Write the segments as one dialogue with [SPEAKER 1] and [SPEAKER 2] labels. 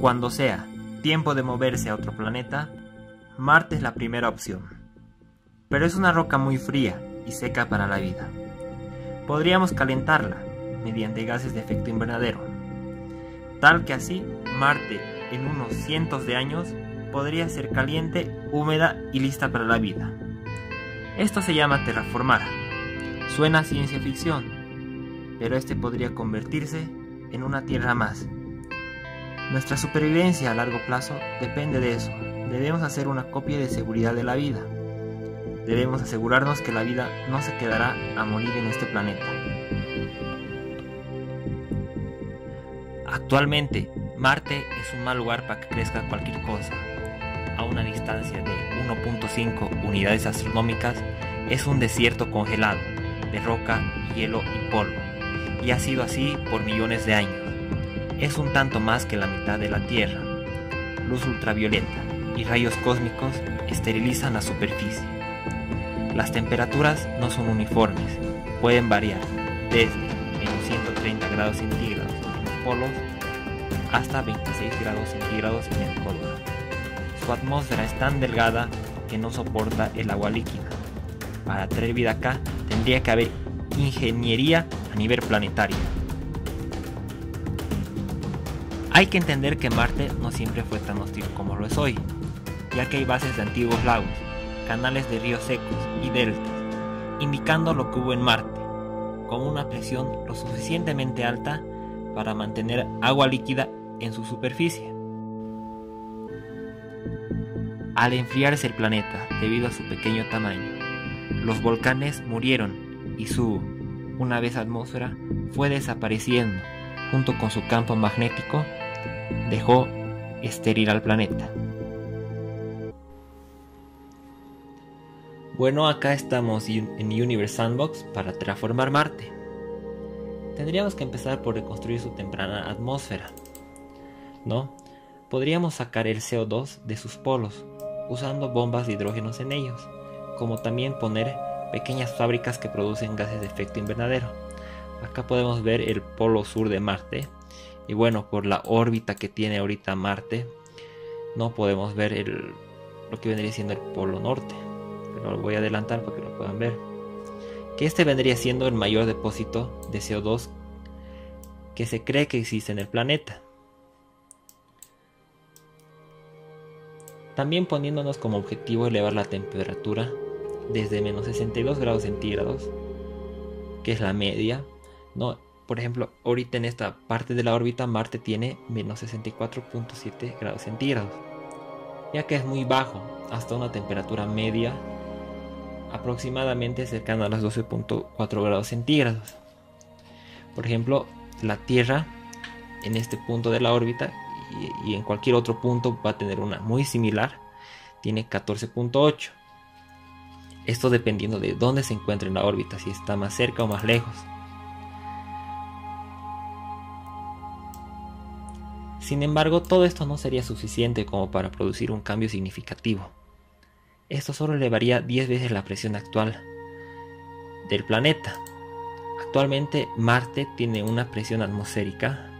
[SPEAKER 1] Cuando sea tiempo de moverse a otro planeta, Marte es la primera opción. Pero es una roca muy fría y seca para la vida. Podríamos calentarla mediante gases de efecto invernadero, tal que así Marte en unos cientos de años podría ser caliente, húmeda y lista para la vida. Esto se llama terraformar. Suena ciencia ficción, pero este podría convertirse en una Tierra más. Nuestra supervivencia a largo plazo depende de eso. Debemos hacer una copia de seguridad de la vida. Debemos asegurarnos que la vida no se quedará a morir en este planeta. Actualmente, Marte es un mal lugar para que crezca cualquier cosa. A una distancia de 1.5 unidades astronómicas es un desierto congelado, de roca, hielo y polvo, y ha sido así por millones de años. Es un tanto más que la mitad de la Tierra. Luz ultravioleta y rayos cósmicos esterilizan la superficie. Las temperaturas no son uniformes, pueden variar desde menos 130 grados centígrados en los polos hasta 26 grados centígrados en el polo. Su atmósfera es tan delgada que no soporta el agua líquida. Para tener vida acá tendría que haber ingeniería a nivel planetario. Hay que entender que Marte no siempre fue tan hostil como lo es hoy, ya que hay bases de antiguos lagos, canales de ríos secos y deltas, indicando lo que hubo en Marte, con una presión lo suficientemente alta para mantener agua líquida en su superficie. Al enfriarse el planeta debido a su pequeño tamaño, los volcanes murieron y su, una vez atmósfera, fue desapareciendo junto con su campo magnético, dejó estéril al planeta. Bueno, acá estamos en Universe Sandbox para transformar Marte. Tendríamos que empezar por reconstruir su temprana atmósfera, ¿no? Podríamos sacar el CO2 de sus polos usando bombas de hidrógenos en ellos, como también poner pequeñas fábricas que producen gases de efecto invernadero. Acá podemos ver el polo sur de Marte y bueno, por la órbita que tiene ahorita Marte, no podemos ver el, lo que vendría siendo el polo norte pero lo voy a adelantar para que lo puedan ver. Que este vendría siendo el mayor depósito de CO2 que se cree que existe en el planeta. También poniéndonos como objetivo elevar la temperatura desde menos 62 grados centígrados, que es la media. ¿no? Por ejemplo, ahorita en esta parte de la órbita Marte tiene menos 64.7 grados centígrados, ya que es muy bajo, hasta una temperatura media aproximadamente cercano a los 12.4 grados centígrados. Por ejemplo, la Tierra en este punto de la órbita y, en cualquier otro punto va a tener una muy similar, tiene 14.8. Esto dependiendo de dónde se encuentre en la órbita, si está más cerca o más lejos. Sin embargo, todo esto no sería suficiente como para producir un cambio significativo. Esto solo elevaría 10 veces la presión actual del planeta. Actualmente Marte tiene una presión atmosférica,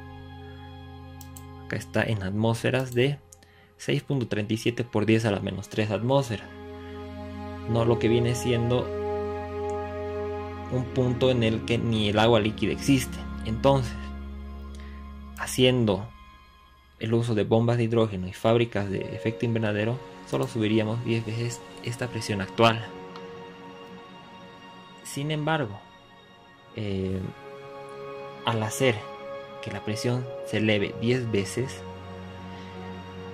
[SPEAKER 1] acá está en atmósferas de 6.37 por 10 a la menos 3 atmósferas. No lo que viene siendo un punto en el que ni el agua líquida existe. Entonces, haciendo el uso de bombas de hidrógeno y fábricas de efecto invernadero, solo subiríamos 10 veces esta presión actual. Sin embargo, eh, al hacer que la presión se eleve 10 veces,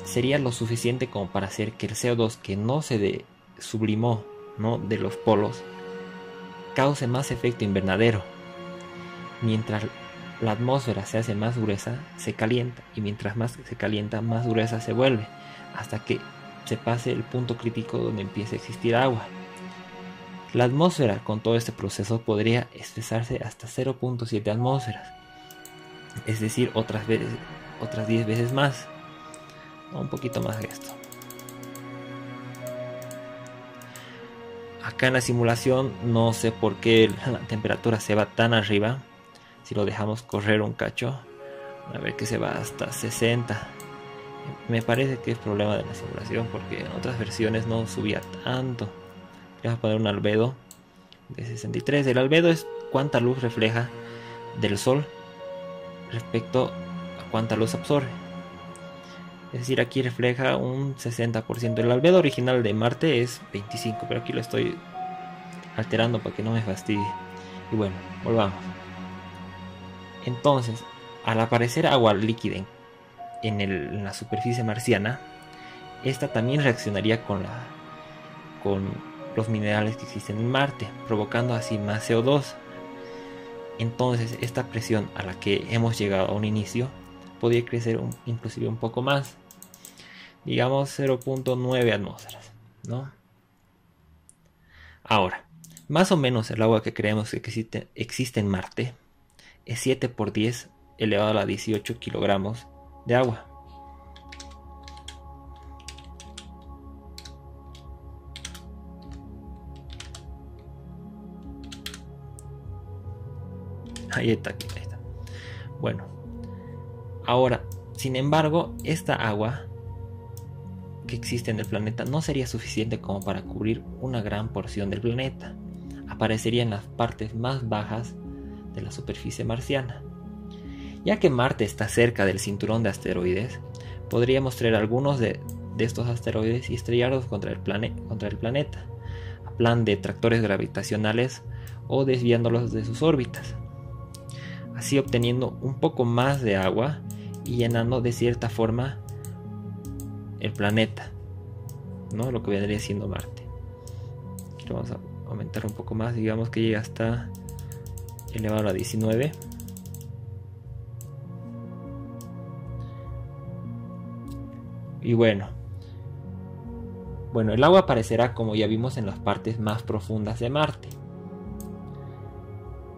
[SPEAKER 1] sería lo suficiente como para hacer que el CO2 que no se de sublimó ¿no? de los polos cause más efecto invernadero. Mientras la atmósfera se hace más gruesa, se calienta y mientras más se calienta, más gruesa se vuelve, hasta que se pase el punto crítico donde empiece a existir agua. La atmósfera con todo este proceso podría espesarse hasta 0.7 atmósferas, es decir, otras, veces, otras 10 veces más, un poquito más de esto. Acá en la simulación no sé por qué la temperatura se va tan arriba. Si lo dejamos correr un cacho, a ver que se va hasta 60 Me parece que es problema de la simulación porque en otras versiones no subía tanto. Voy a poner un albedo de 63. El albedo es cuánta luz refleja del sol respecto a cuánta luz absorbe. Es decir, aquí refleja un 60%. El albedo original de Marte es 25, pero aquí lo estoy alterando para que no me fastidie. Y bueno, volvamos. Entonces, al aparecer agua líquida en, la superficie marciana, esta también reaccionaría con, la, con los minerales que existen en Marte, provocando así más CO2. Entonces, esta presión a la que hemos llegado a un inicio podría crecer inclusive un poco más, digamos 0.9 atmósferas, ¿no? Ahora, más o menos el agua que creemos que existe, existe en Marte es 7 por 10 elevado a la 18 kilogramos de agua. Ahí está, ahí está. Bueno, ahora, sin embargo, esta agua que existe en el planeta no sería suficiente como para cubrir una gran porción del planeta. Aparecería en las partes más bajas de la superficie marciana. Ya que Marte está cerca del cinturón de asteroides, podríamos traer algunos de, estos asteroides y estrellarlos contra el, planeta, a plan de tractores gravitacionales o desviándolos de sus órbitas, así obteniendo un poco más de agua y llenando de cierta forma el planeta, ¿no? lo que vendría siendo Marte. Vamos a aumentar un poco más, digamos que llega hasta elevado a 19. Y bueno, bueno, el agua aparecerá como ya vimos en las partes más profundas de Marte.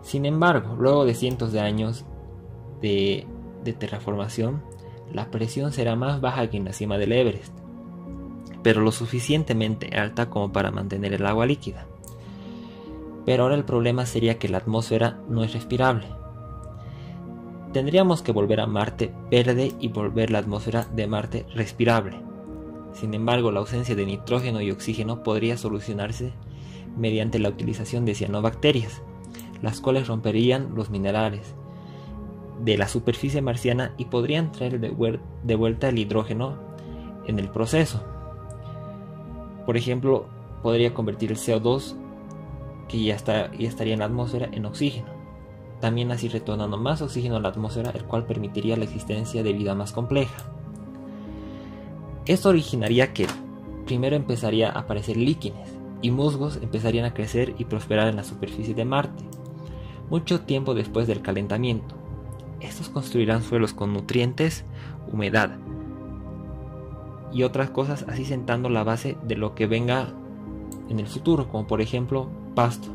[SPEAKER 1] Sin embargo, luego de cientos de años de, de terraformación, la presión será más baja que en la cima del Everest, pero lo suficientemente alta como para mantener el agua líquida. Pero ahora el problema sería que la atmósfera no es respirable. Tendríamos que volver a Marte verde y volver la atmósfera de Marte respirable. Sin embargo, la ausencia de nitrógeno y oxígeno podría solucionarse mediante la utilización de cianobacterias, las cuales romperían los minerales de la superficie marciana y podrían traer de vuelta el hidrógeno en el proceso. Por ejemplo, podría convertir el CO2 que ya, está, ya estaría en la atmósfera en oxígeno. También así retornando más oxígeno a la atmósfera, el cual permitiría la existencia de vida más compleja. Esto originaría que primero empezaría a aparecer líquenes y musgos empezarían a crecer y prosperar en la superficie de Marte, mucho tiempo después del calentamiento. Estos construirán suelos con nutrientes, humedad y otras cosas así sentando la base de lo que venga en el futuro, como por ejemplo pasto,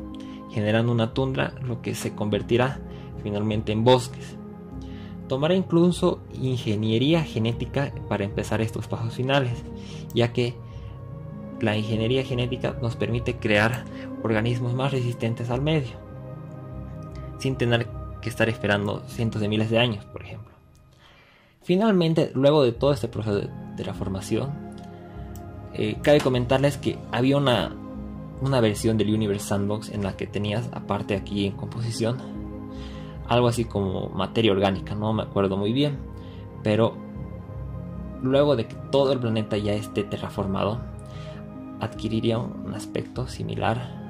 [SPEAKER 1] generando una tundra, lo que se convertirá finalmente en bosques. Tomará incluso ingeniería genética para empezar estos pasos finales, ya que la ingeniería genética nos permite crear organismos más resistentes al medio, sin tener que estar esperando cientos de miles de años, por ejemplo. Finalmente, luego de todo este proceso de, la formación, eh, cabe comentarles que había una una versión del Universe Sandbox en la que tenías, aparte aquí en composición, algo así como materia orgánica, no me acuerdo muy bien, pero luego de que todo el planeta ya esté terraformado, adquiriría un aspecto similar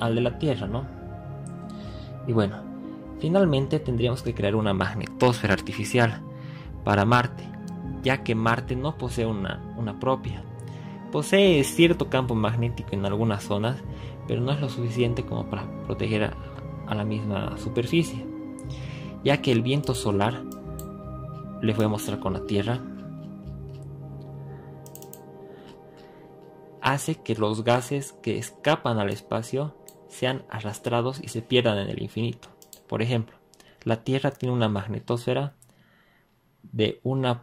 [SPEAKER 1] al de la Tierra, ¿no? Y bueno, finalmente tendríamos que crear una magnetosfera artificial para Marte, ya que Marte no posee una, una propia. Posee cierto campo magnético en algunas zonas, pero no es lo suficiente como para proteger a, la misma superficie, ya que el viento solar, les voy a mostrar con la Tierra, hace que los gases que escapan al espacio sean arrastrados y se pierdan en el infinito. Por ejemplo, la Tierra tiene una magnetosfera de una,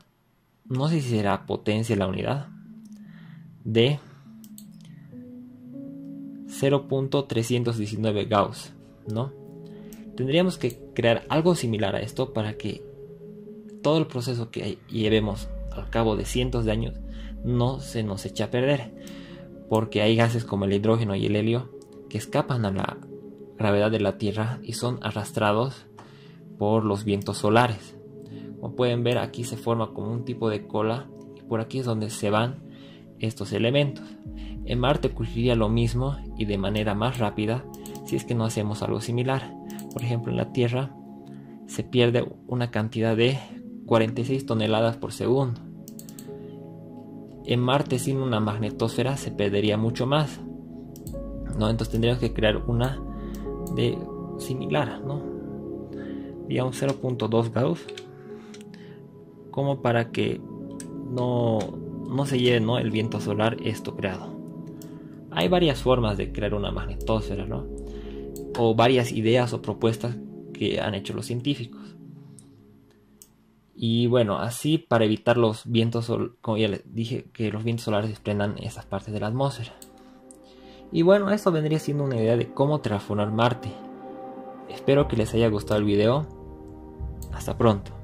[SPEAKER 1] no sé si será potencia la unidad, de 0.319 Gauss, ¿no? Tendríamos que crear algo similar a esto para que todo el proceso que llevemos al cabo de cientos de años no se nos echa a perder, porque hay gases como el hidrógeno y el helio que escapan a la gravedad de la Tierra y son arrastrados por los vientos solares. Como pueden ver aquí se forma como un tipo de cola y por aquí es donde se van estos elementos. En Marte ocurriría lo mismo y de manera más rápida si es que no hacemos algo similar. Por ejemplo en la Tierra se pierde una cantidad de 46 toneladas por segundo. En Marte sin una magnetosfera se perdería mucho más. ¿no? Entonces tendríamos que crear una de similar, ¿no? Digamos 0.2 Gauss como para que no, no se lleve ¿no? el viento solar esto creado. Hay varias formas de crear una magnetosfera, ¿no? O varias ideas o propuestas que han hecho los científicos. Y bueno, así para evitar los vientos, como ya les dije, que los vientos solares desprendan esas partes de la atmósfera. Y bueno, esto vendría siendo una idea de cómo transformar Marte. Espero que les haya gustado el video. Hasta pronto.